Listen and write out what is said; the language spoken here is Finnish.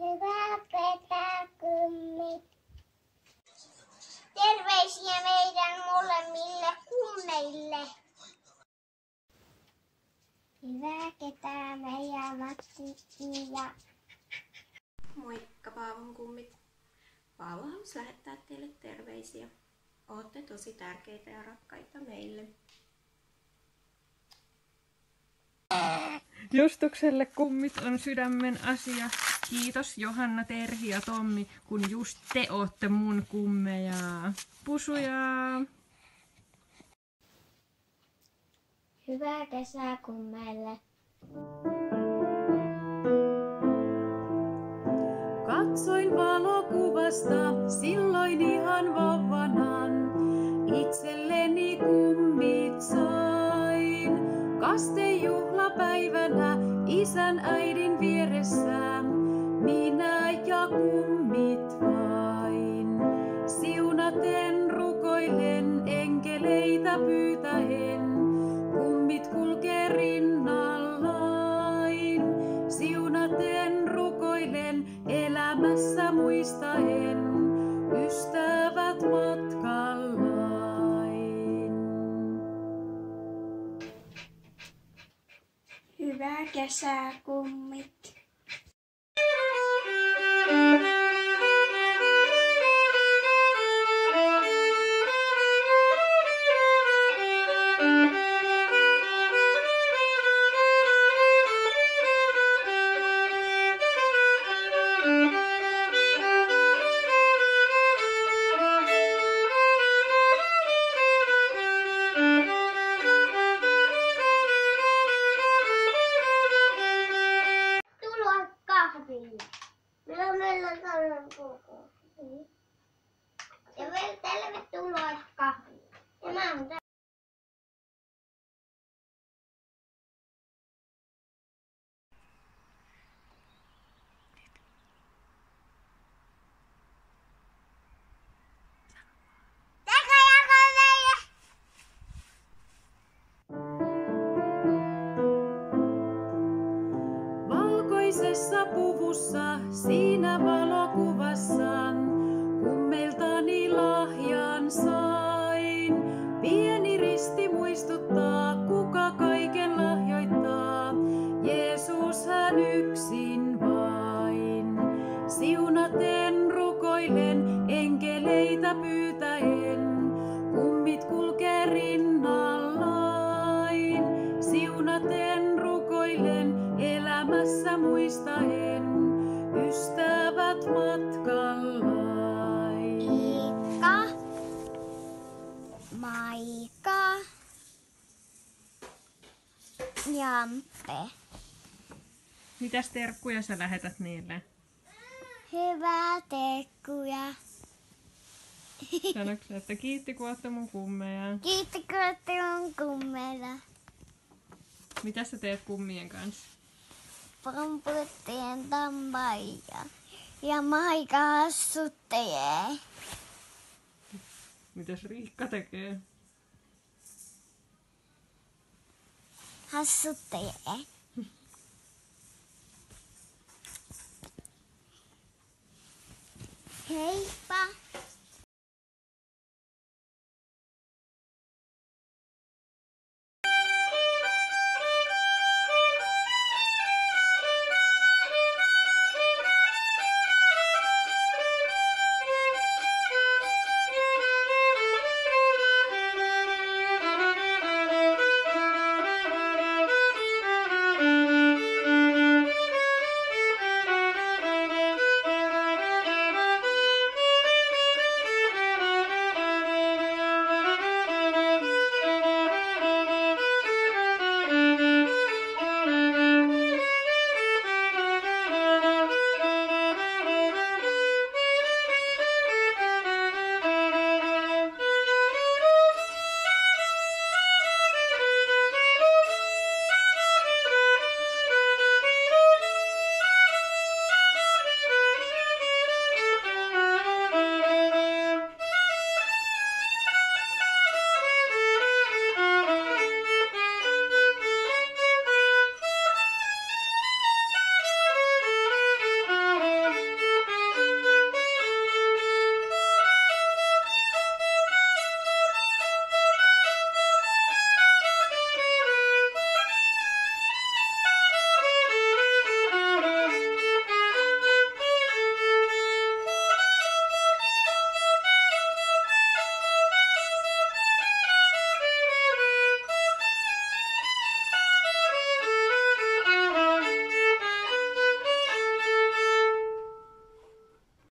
Hyvää petäkummi. Terveisiä meidän molemmille kummeille. Hyvää ketää meidän Matti ja Moikka Paavon kummit. Paavo halusi lähettää teille terveisiä. Ootte tosi tärkeitä ja rakkaita meille. Justukselle kummit on sydämen asia. Kiitos Johanna, Terhi ja Tommi, kun just te ootte mun kummeja. Pusuja! hyvää kesää kummeille. Katsoin valokuvasta silloin ihan vauvanan. Itselleni kummit sain. Kastejuhlapäivänä isän äidin vieressä. Kummit vain. Siunaten rukoilen pyytäen. Kummit. Siunaten rukoilen elämässä muistaen ystävät. Hyvää kesää kummit. Tervetuloa kahville. Valkoisessa puvussa Siunaten rukoilen, enkeleitä pyytäen. Kummit kulkee rinnallain. Siunaten rukoilen, elämässä muistaen. Ystävät matkallain. Iikka. Maika. Jampe. Mitäs terkkuja sä lähetät niille? Hyvää tekkuja. Sanoiko sä, että kiitti kun ootte mun kummeja? Kiitti kun olette mun kummeilla. Mitä sä teet kummien kanssa? Pomputtien tampaija. Ja Maika hassuttelee. Mitäs Riikka tekee? Hassuttelee. Okay, bye.